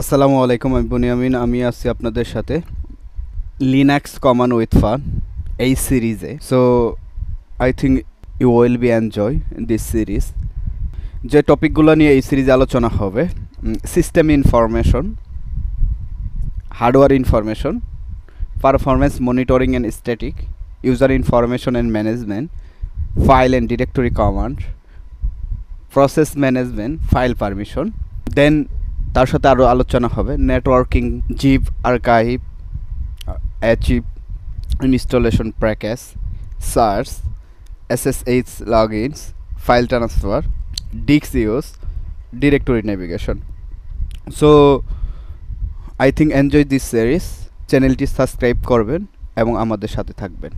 আসসালামু আলাইকুম, আমি বুনিয়ামিন, আমি আছি আপনাদের সাথে লিনাক্স কমান উইথ ফান এই সিরিজে। So I think you will be enjoy this series যে টপিকগুলো নিয়ে এই সিরিজে আলোচনা হবে system information hardware information performance monitoring and static user information and management file and directory command process management file permission then তার সাথে আরও আলোচনা হবে। Networking zip archive achieve installation package search SSH logins file transfer ডিক্স use directory navigation so I think enjoy this series চ্যানেলটি subscribe করবেন এবং আমাদের সাথে থাকবেন।